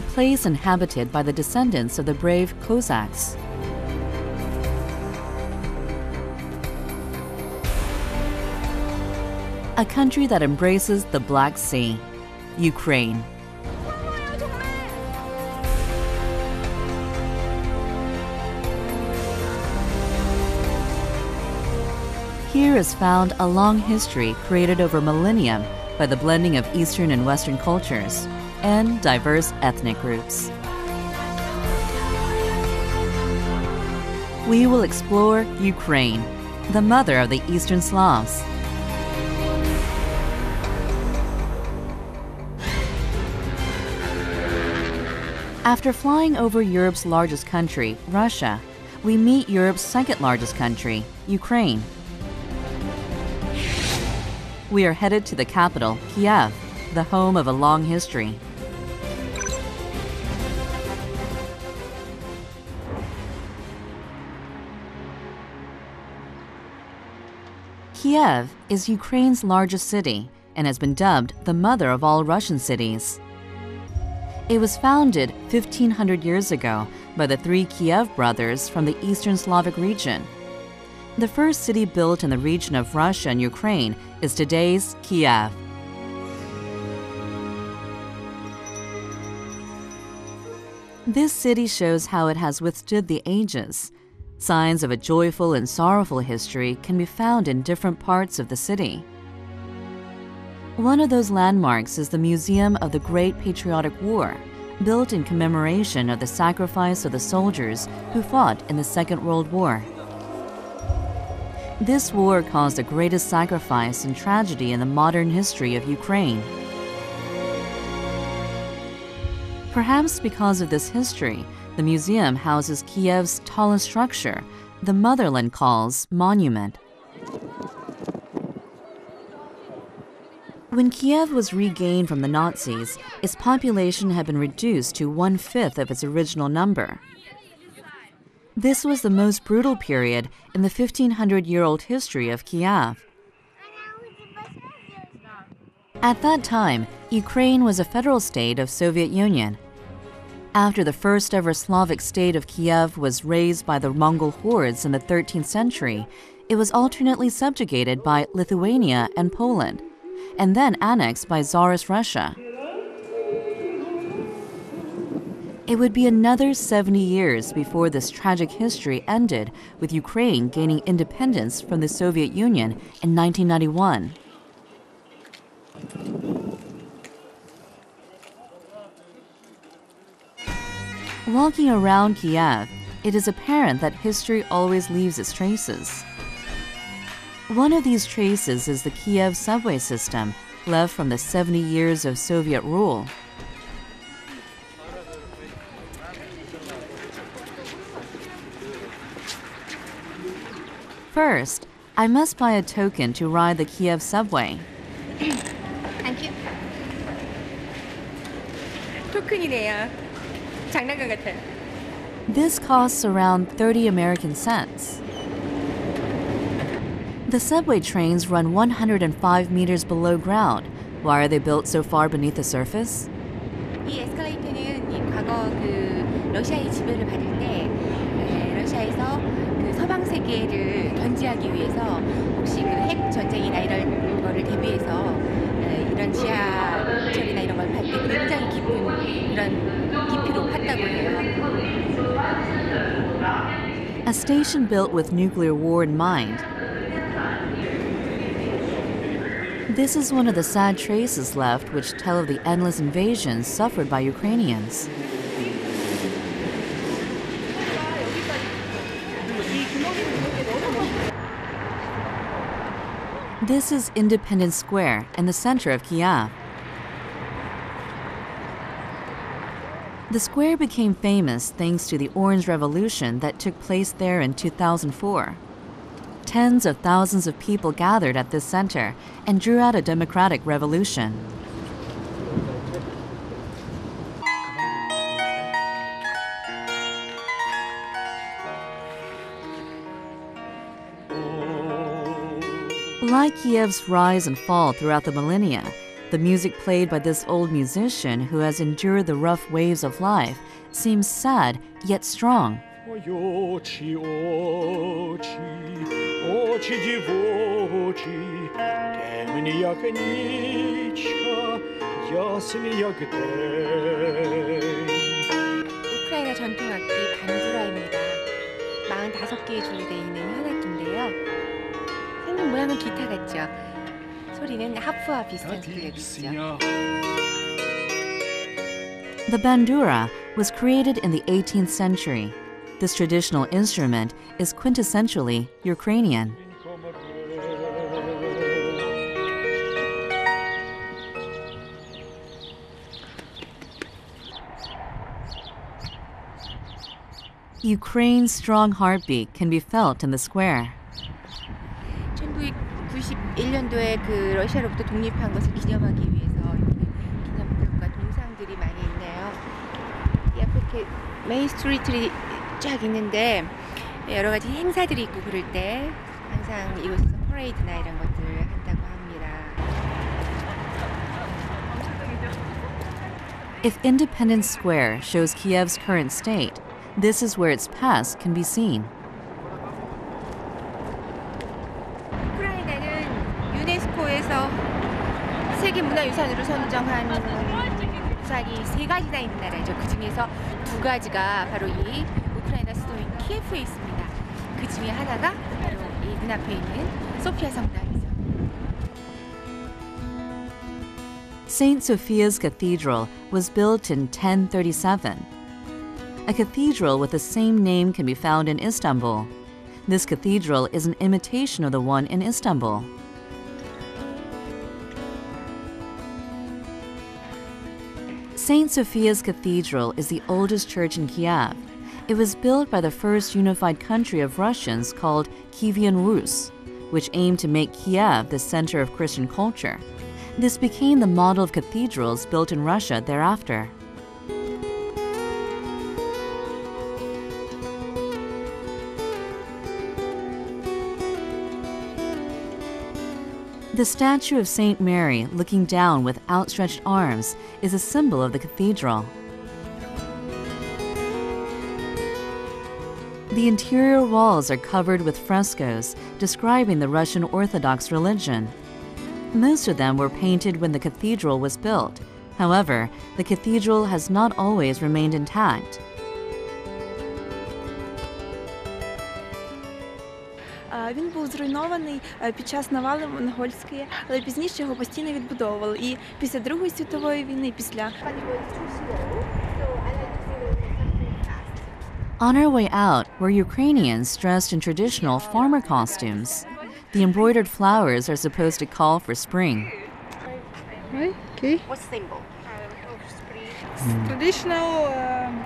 a place inhabited by the descendants of the brave Cossacks. A country that embraces the Black Sea, Ukraine. Here is found a long history created over millennium by the blending of Eastern and Western cultures and diverse ethnic groups. We will explore Ukraine, the mother of the Eastern Slavs. After flying over Europe's largest country, Russia, we meet Europe's second largest country, Ukraine. We are headed to the capital, Kiev, the home of a long history. Kiev is Ukraine's largest city and has been dubbed the mother of all Russian cities. It was founded 1500 years ago by the three Kiev brothers from the Eastern Slavic region. The first city built in the region of Russia and Ukraine is today's Kiev. This city shows how it has withstood the ages. Signs of a joyful and sorrowful history can be found in different parts of the city. One of those landmarks is the Museum of the Great Patriotic War, built in commemoration of the sacrifice of the soldiers who fought in the Second World War. This war caused the greatest sacrifice and tragedy in the modern history of Ukraine. Perhaps because of this history, the museum houses Kiev's tallest structure, the Motherland calls Monument. When Kiev was regained from the Nazis, its population had been reduced to one fifth of its original number. This was the most brutal period in the 1500 year old history of Kiev. At that time, Ukraine was a federal state of Soviet Union. After the first ever Slavic state of Kiev was razed by the Mongol hordes in the 13th century, it was alternately subjugated by Lithuania and Poland, and then annexed by Tsarist Russia. It would be another 70 years before this tragic history ended with Ukraine gaining independence from the Soviet Union in 1991. Walking around Kiev, it is apparent that history always leaves its traces. One of these traces is the Kiev subway system, left from the 70 years of Soviet rule. First, I must buy a token to ride the Kiev subway. Thank you. 토큰이네요. 장난감 같아요. This costs around 30 American cents. The subway trains run 105 meters below ground. Why are they built so far beneath the surface? 이 에스컬레이터는 이 과거 그 러시아의 지배를 받을 때 에, 러시아에서 그 서방 세계를 견제하기 위해서 혹시 그 핵 전쟁이나 이런 거를 대비해서 에, 이런 지하 A station built with nuclear war in mind. This is one of the sad traces left which tell of the endless invasions suffered by Ukrainians. This is Independence Square in the center of Kiev. The square became famous thanks to the Orange Revolution that took place there in 2004. Tens of thousands of people gathered at this center and drew out a democratic revolution. Like Kiev's rise and fall throughout the millennia, the music played by this old musician who has endured the rough waves of life seems sad yet strong. 우크라이나 전통 반주라입니다. 45개의 있는 현악기인데요. 생긴 모양은 기타 같죠? 소리는 하프와 비슷하게 들려주죠. The bandura was created in the 18th century. This traditional instrument is quintessentially Ukrainian. Ukraine's strong heartbeat can be felt in the square. 1991년도에 그 러시아로부터 독립한 것을 기념하기 위해서 이렇게 기념탑과 동상들이 많이 있네요. 이 앞에 이렇게 메인 스트리트들이 쫙 있는데 여러 가지 행사들이 있고 그럴 때 항상 이곳에서 퍼레이드나 이런 것들을 한다고 합니다. If Independence Square shows Kiev's current state, this is where its past can be seen. 문화유산으로 선정한 부산이 세 가지나 있는 나라죠. 그 중에서 두 가지가 바로 이 우크라이나 수도인 키예프에 있습니다. 그 중에 하나가 바로 이 눈앞에 있는 소피아 성당이죠. St. Sophia's Cathedral was built in 1037. A cathedral with the same name can be found in Istanbul. This cathedral is an imitation of the one in Istanbul. St. Sophia's Cathedral is the oldest church in Kiev. It was built by the first unified country of Russians called Kievan Rus, which aimed to make Kiev the center of Christian culture. This became the model of cathedrals built in Russia thereafter. The statue of St. Mary looking down with outstretched arms is a symbol of the cathedral. The interior walls are covered with frescoes describing the Russian Orthodox religion. Most of them were painted when the cathedral was built. However, the cathedral has not always remained intact. Він був зруйнований е, під час навали монгольської, але пізніше його постійно відбудовували. І після Другої світової війни, і після On our way out were Ukrainians dressed in traditional farmer costumes. The embroidered flowers are supposed to call for spring. Okay. What symbol? Traditional um,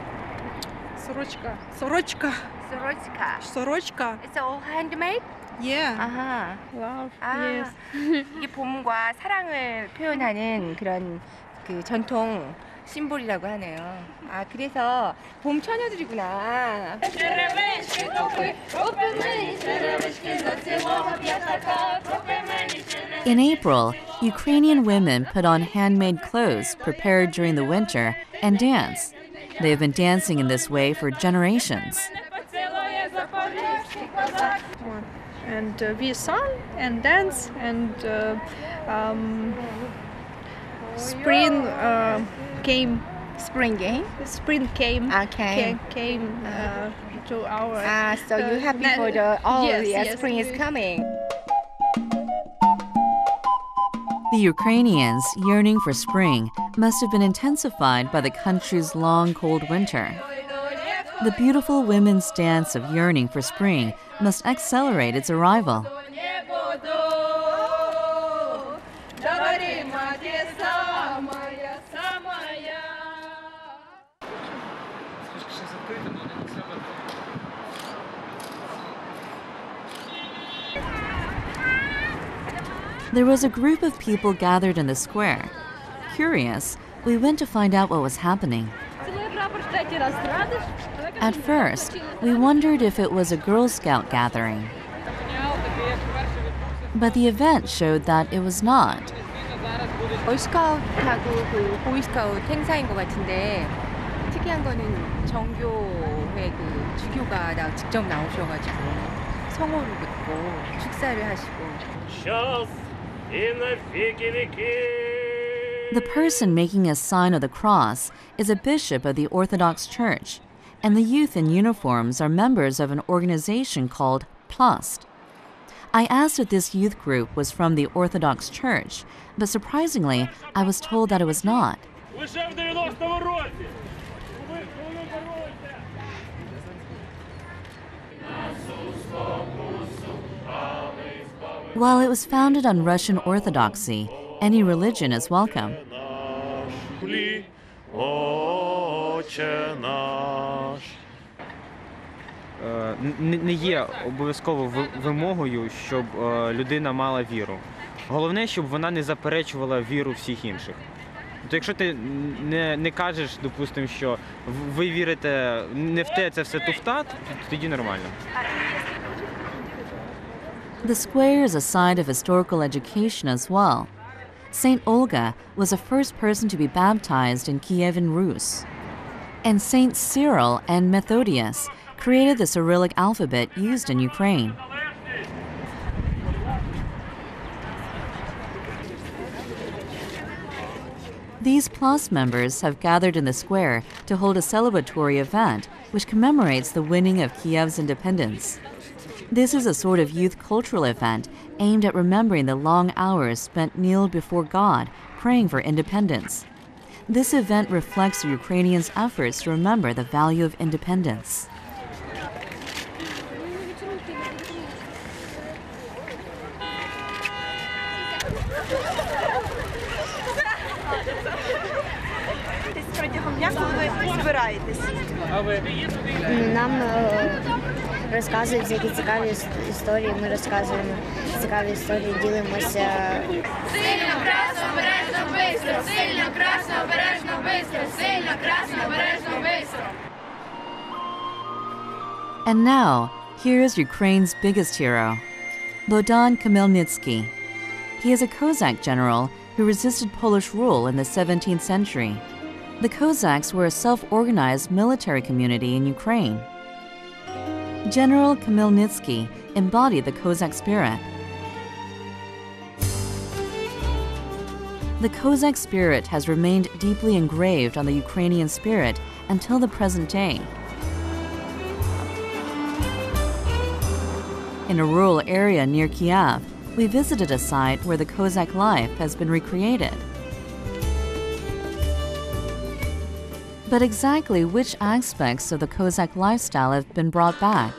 сорочка. Сорочка. Sorochka. Сорочка. It's all handmade? Yeah. 아하. Love. 아, Yes. 이게 봄과 사랑을 표현하는 그런 그 전통 심볼이라고 하네요. 아, 그래서 봄 처녀들이구나. In April, Ukrainian women put on handmade clothes prepared during the winter and dance. They have been dancing in this way for generations. And uh, we sang and dance and uh, um, spring uh, came. Spring game? Spring came. Okay. Came, came uh, to our. Ah, so you're uh, happy for the, oh, yes, yeah, yes. spring is coming. The Ukrainians, yearning for spring, must have been intensified by the country's long, cold winter. The beautiful women's dance of yearning for spring must accelerate its arrival. There was a group of people gathered in the square. Curious, we went to find out what was happening. At first, we wondered if it was a Girl Scout gathering. But the event showed that it was not. 그 행사인 것 같은데 특이한 거는 정교회 주교가 나 직접 성호를 축사를 하시고. The person making a sign of the cross is a bishop of the Orthodox Church and the youth in uniforms are members of an organization called Plast. I asked if this youth group was from the Orthodox Church, but surprisingly, I was told that it was not. While it was founded on Russian Orthodoxy, any religion is welcome. Отче наш. Е, не- є обов'язково вимогою, щоб е, людина мала віру. Головне, щоб вона не заперечувала віру всіх інших. Тобто, якщо ти не, не кажеш, допустимо, що ви вірите не в те, це все туфта, то тоді нормально. The square is a site of historical education as well. Saint Olga was the first person to be baptized in Kievan Rus. And Saints Cyril and Methodius created the Cyrillic alphabet used in Ukraine. These Plast members have gathered in the square to hold a celebratory event which commemorates the winning of Kiev's independence. This is a sort of youth cultural event aimed at remembering the long hours spent kneeled before God praying for independence. This event reflects the Ukrainians' efforts to remember the value of independence. Протягом дня, коли ви збираєтесь. Нам е, розказують які цікаві історії. Ми розказуємо цікаві історії, ділимося. Сильно, красно, обережно, бистро, сильно, красно, обережно, бистро, сильно, красно, обережно, бистро. And now, here is Ukraine's biggest hero, Bohdan Khmelnytsky. He is a Cossack general who resisted Polish rule in the 17th century. The Cossacks were a self organized military community in Ukraine. General Khmelnytsky embodied the Cossack spirit. The Cossack spirit has remained deeply engraved on the Ukrainian spirit until the present day. In a rural area near Kiev, we visited a site where the Cossack life has been recreated. But exactly which aspects of the Cossack lifestyle have been brought back?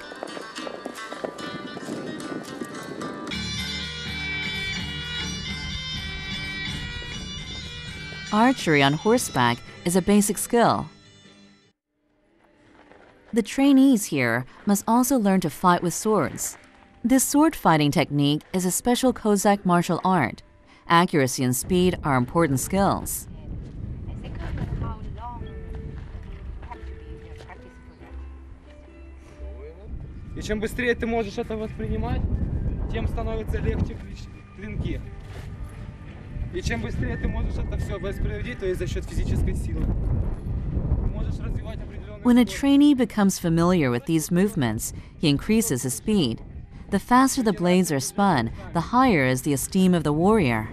Archery on horseback is a basic skill. The trainees here must also learn to fight with swords. This sword fighting technique is a special Cossack martial art. Accuracy and speed are important skills. И чем быстрее ты можешь это воспринимать, тем становится легче клич- клинки. И чем быстрее ты можешь это все воспроизводить, то есть за счет физической силы. Ты можешь развивать определенные When a скорости. trainee becomes familiar with these movements, he increases his speed. The faster the blades are spun, the higher is the esteem of the warrior.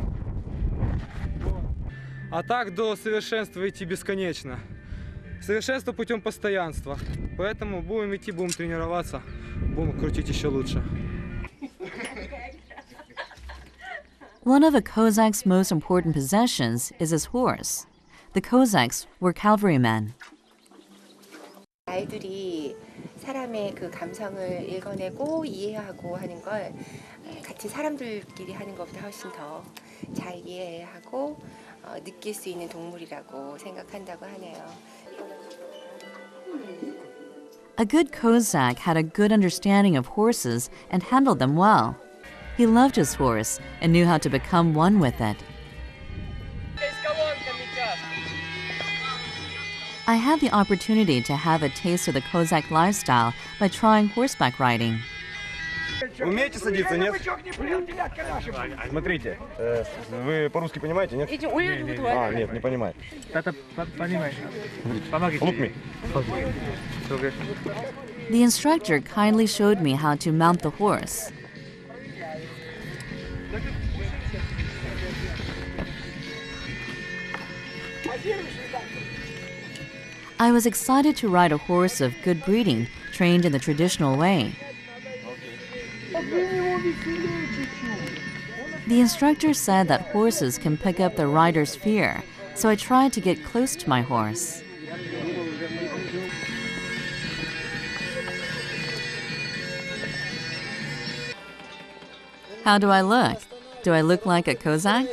А так до совершенства идти бесконечно. Совершенство путем постоянства. Поэтому будем идти, будем тренироваться, будем крутить еще лучше. One of a Kozak's most important possessions is his horse. The Cossacks were cavalrymen. 아이들이 사람의 그 감성을 읽어내고 이해하고 하는 걸 같이 사람들끼리 하는 것보다 훨씬 더 잘 이해하고 어, 느낄 수 있는 동물이라고 생각한다고 하네요. A good Kozak had a good understanding of horses and handled them well. He loved his horse and knew how to become one with it. I had the opportunity to have a taste of the Kozak lifestyle by trying horseback riding. Умеете садиться, нет? Смотрите, э, вы по-русски понимаете, нет? А, нет, не понимаете. Look me. The instructor kindly showed me how to mount the horse. I was excited to ride a horse of good breeding, trained in the traditional way. The instructor said that horses can pick up the rider's fear, so I tried to get close to my horse. How do I look? Do I look like a Kozak?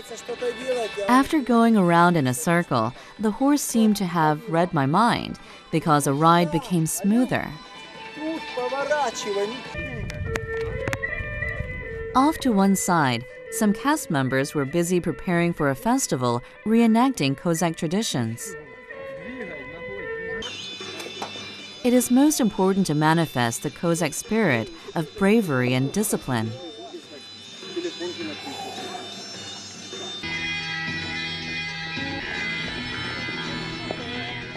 After going around in a circle, the horse seemed to have read my mind because a ride became smoother. Off to one side, some cast members were busy preparing for a festival reenacting Kozak traditions. It is most important to manifest the Kozak spirit of bravery and discipline.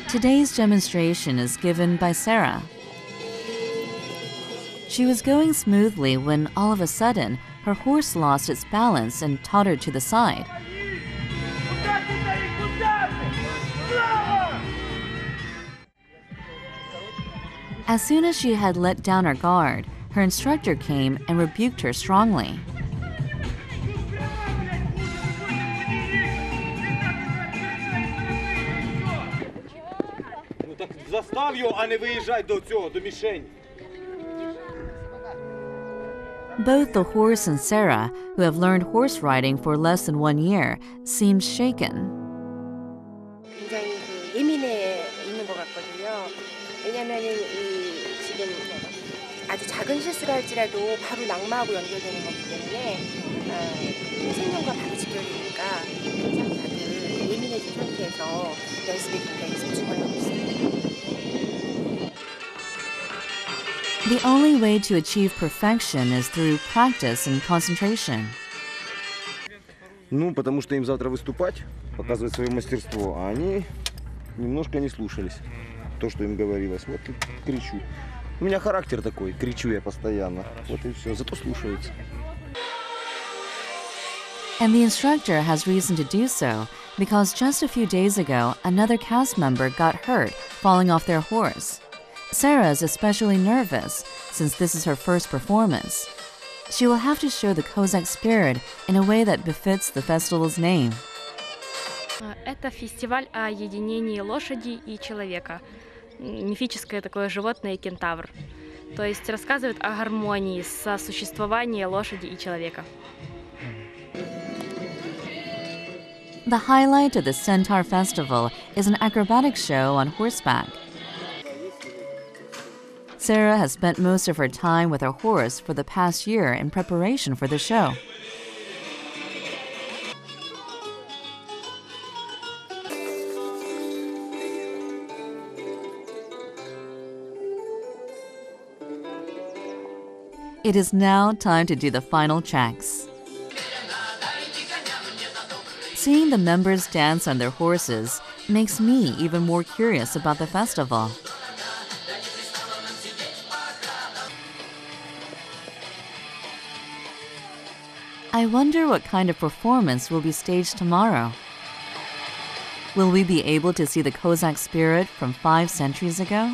Today's demonstration is given by Sarah. She was going smoothly when all of a sudden her horse lost its balance and tottered to the side. As soon as she had let down her guard, her instructor came and rebuked her strongly. Ну так застав його, а не виїжджай до цього, до мішені. Both the horse and Sarah, who have learned horse riding for less than one year, seemed shaken. 굉장히 그 예민해 있는 것 같거든요. 왜냐면은 이 지금 아주 작은 실수가 할지라도 바로 낙마하고 연결되는 거기 때문에 어, 그 생명과 바로 직결되니까 항상 다들 예민해진 상태에서 연습에 굉장히 집중을 하고 있습니다. The only way to achieve perfection is through practice and concentration. Ну, потому что им завтра выступать, показывать свое мастерство, а они немножко не слушались то, что им говорилось. Вот и кричу. У меня характер такой, кричу я постоянно. Вот и все, зато слушаются. And the instructor has reason to do so because just a few days ago, another cast member got hurt falling off their horse. Sarah is especially nervous since this is her first performance. She will have to show the Kozak spirit in a way that befits the festival's name. Это фестиваль о единении лошади и человека. М, Мифическое такое животное кентавр. То есть рассказывает о гармонии сосуществования лошади и человека. The highlight of the Centaur Festival is an acrobatic show on horseback. Sarah has spent most of her time with her horse for the past year in preparation for the show. It is now time to do the final checks. Seeing the members dance on their horses makes me even more curious about the festival. I wonder what kind of performance will be staged tomorrow. Will we be able to see the Kozak spirit from five centuries ago?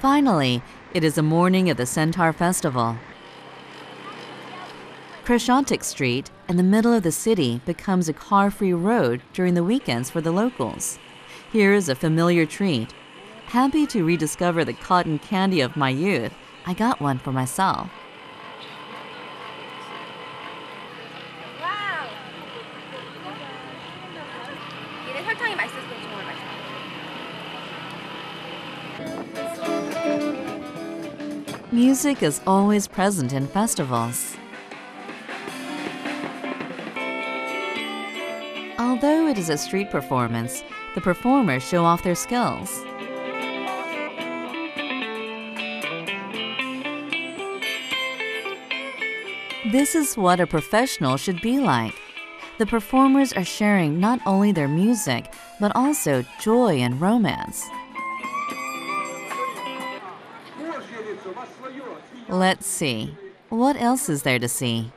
Finally, it is a morning at the Centaur Festival. Khreshchatyk Street in the middle of the city becomes a car free road during the weekends for the locals. Here is a familiar treat. Happy to rediscover the cotton candy of my youth, I got one for myself. Music is always present in festivals. Although it is a street performance, the performers show off their skills. This is what a professional should be like. The performers are sharing not only their music, but also joy and romance. Let's see. What else is there to see?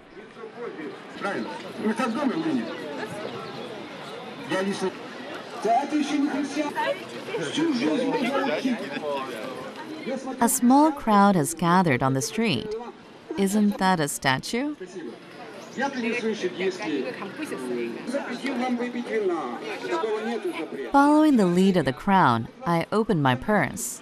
Правильно. Вы создали мнение? Я не со- Да это еще не христиан. Всю жизнь идиотки. A small crowd has gathered on the street. Isn't that a statue? Я-то не слышит, если запретил вам выпить вина. Такого нету запрета. Following the lead of the crowd, I open my purse.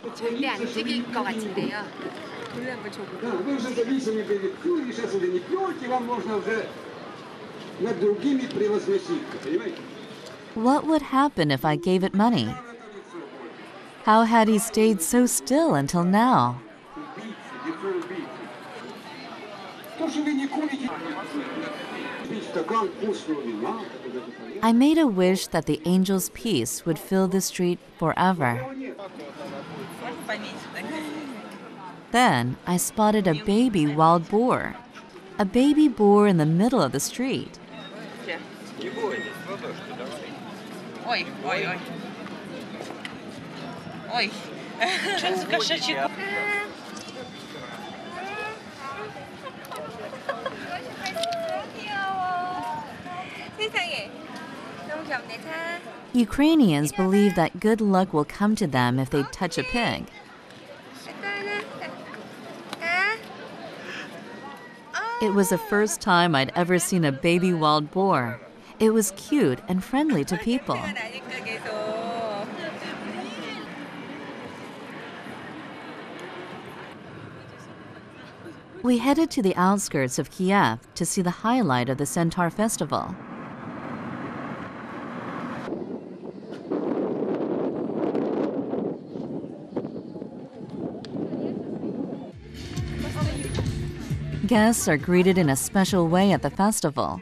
What would happen if I gave it money? How had he stayed so still until now? I made a wish that the angel's peace would fill the street forever. Then I spotted a baby wild boar, a baby boar in the middle of the street. Ukrainians believe that good luck will come to them if they touch a pig. It was the first time I'd ever seen a baby wild boar. It was cute and friendly to people. We headed to the outskirts of Kiev to see the highlight of the Centaur Festival. Guests are greeted in a special way at the festival.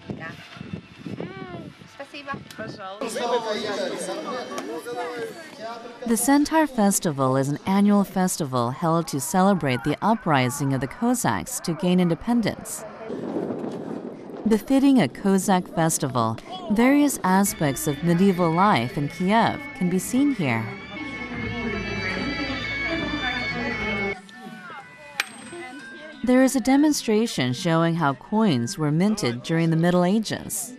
Спасибо. The Centaur Festival is an annual festival held to celebrate the uprising of the Cossacks to gain independence. Befitting a Cossack festival, various aspects of medieval life in Kiev can be seen here. There is a demonstration showing how coins were minted during the Middle Ages.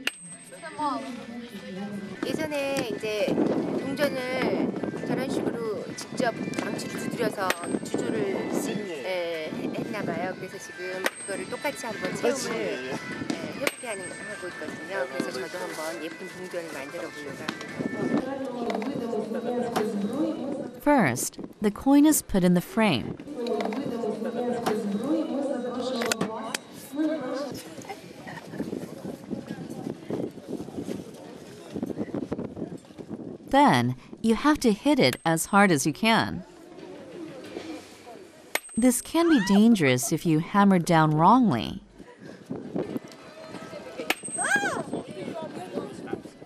망치로 두드려서 주주를 예, 했나 봐요. 그래서 지금 그거를 똑같이 한번 체험을 예, 해보게 하는 하고 있거든요. 그래서 저도 한번 예쁜 동전을 만들어 보려고 합니다. First, the coin is put in the frame. Then, you have to hit it as hard as you can. This can be dangerous if you hammer down wrongly.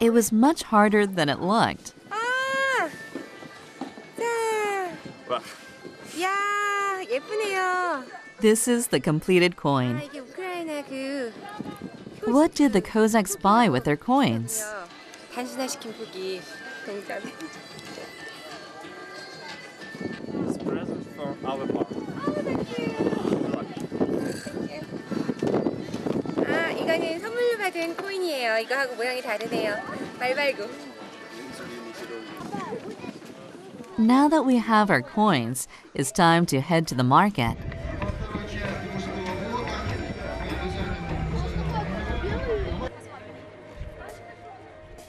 It was much harder than it looked. This is the completed coin. What did the Cossacks buy with their coins? It's present for our 아, 이거는 선물로 받은 코인이에요. 이거하고 모양이 다르네요. 말발구. Now that we have our coins, it's time to head to the market.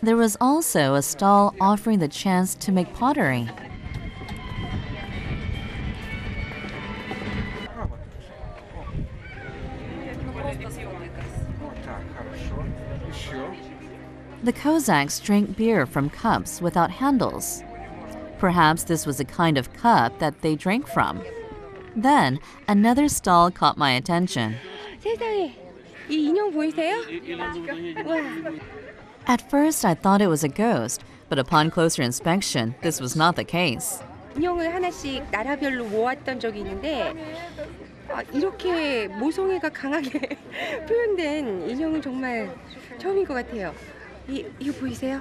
There was also a stall offering the chance to make pottery. The Cossacks drank beer from cups without handles. Perhaps this was a kind of cup that they drank from. Then another stall caught my attention. 세상에 이 인형 보이세요? 와. At first, I thought it was a ghost, but upon closer inspection, this was not the case. 인형을 하나씩 나라별로 모았던 적이 있는데 아, 이렇게 모성애가 강하게 표현된 인형은 정말 처음인 것 같아요. 이, 이거 보이세요?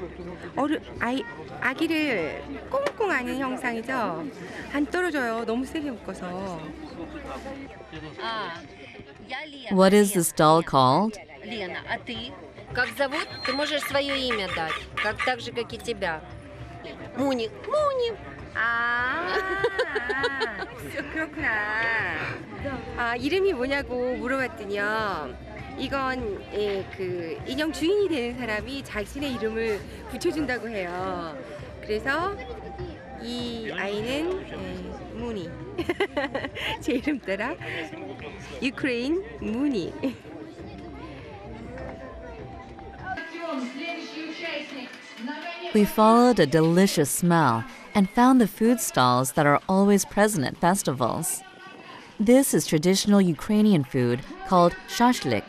어른 아이 아기를 꽁꽁 안는 형상이죠. 안 떨어져요. 너무 세게 묶어서. What is this doll called? Лена, а ты? Как зовут? Ты можешь свое имя дать, как так же, как и тебя. Муни. Муни. 아, 그렇구나. 아, 이름이 뭐냐고 물어봤더니요. 이건 예, 그 인형 주인이 되는 사람이 자신의 이름을 붙여준다고 해요. 그래서 이 아이는 예, 무니. 제 이름 따라 유크레인 무니. We followed a delicious smell and found the food stalls that are always present at festivals. This is traditional Ukrainian food called shashlik.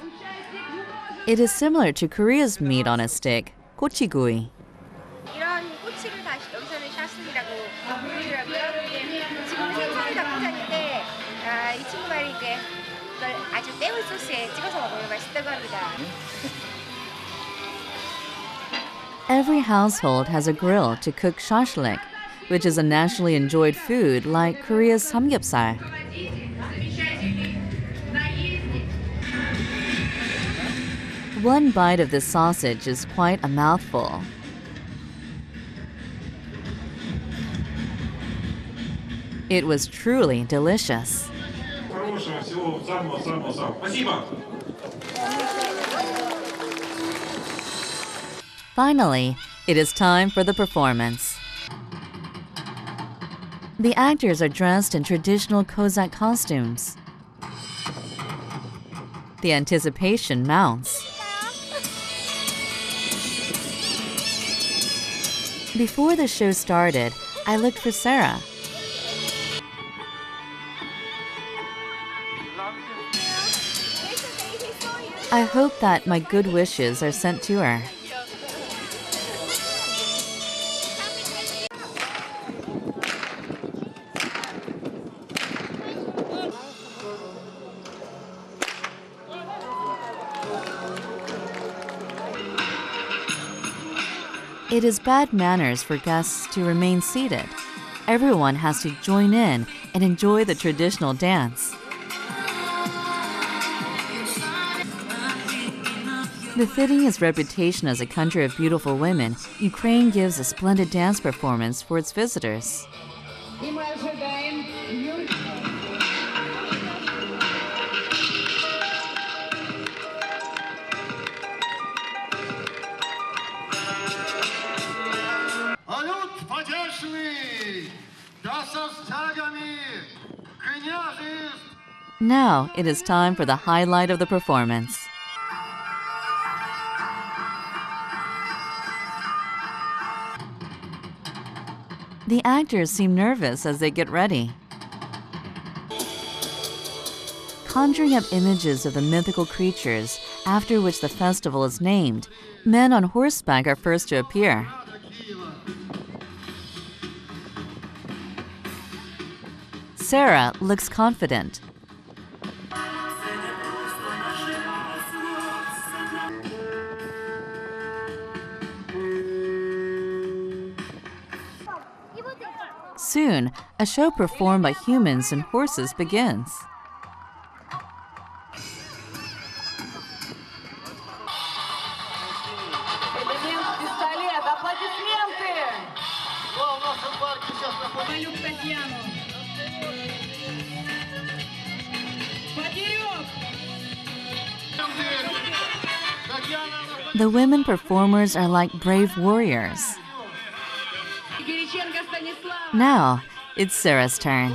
it is similar to Korea's meat on a stick, gochigui. Every household has a grill to cook shashlik, which is a nationally enjoyed food like Korea's samgyeopsal. One bite of this sausage is quite a mouthful. It was truly delicious. Finally, it is time for the performance. The actors are dressed in traditional Kozak costumes. The anticipation mounts. Before the show started, I looked for Sarah. I hope that my good wishes are sent to her. It is bad manners for guests to remain seated. Everyone has to join in and enjoy the traditional dance. Befitting its reputation as a country of beautiful women, Ukraine gives a splendid dance performance for its visitors. Now it is time for the highlight of the performance. The actors seem nervous as they get ready. Conjuring up images of the mythical creatures after which the festival is named, men on horseback are first to appear. Sarah looks confident. Soon, a show performed by humans and horses begins. The women performers are like brave warriors. Now it's Sarah's turn.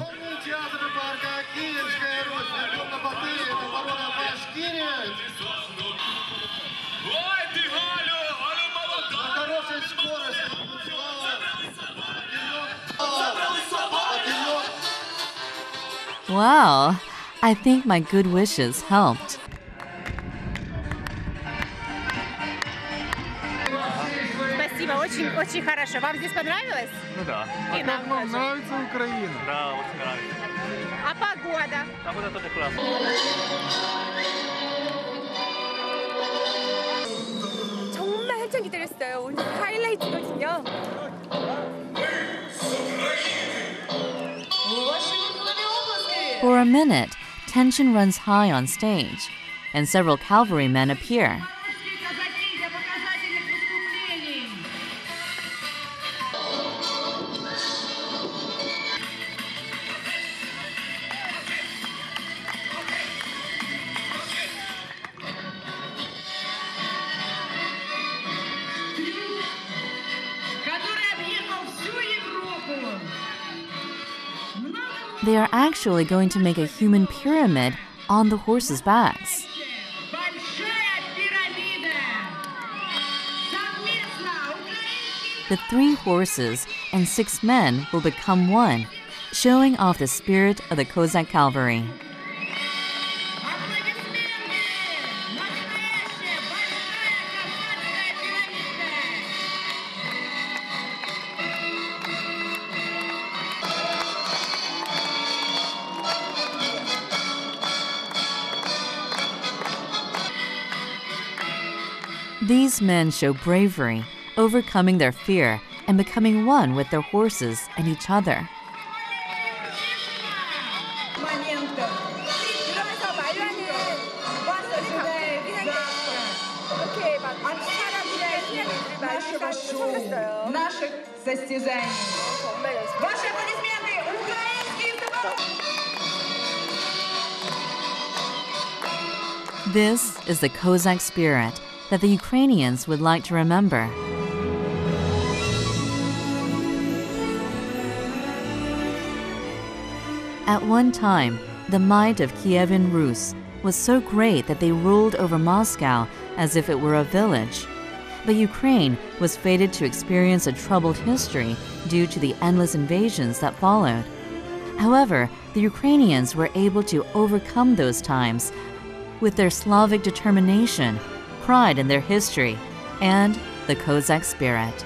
Wow, I think my good wishes helped. очень, очень хорошо. Вам здесь понравилось? Ну да. И нам тоже. Нравится Украина? Да, очень нравится. А погода? Погода тоже классно. 정말 한참 기다렸어요. 오늘 하이라이트거든요. For a minute, tension runs high on stage, and several cavalrymen appear. actually going to make a human pyramid on the horses' backs. The three horses and six men will become one, showing off the spirit of the Cossack cavalry. These men show bravery, overcoming their fear and becoming one with their horses and each other. This is the Kozak spirit that the Ukrainians would like to remember. At one time, the might of Kievan Rus was so great that they ruled over Moscow as if it were a village. But Ukraine was fated to experience a troubled history due to the endless invasions that followed. However, the Ukrainians were able to overcome those times with their Slavic determination, pride in their history, and the Kozak spirit.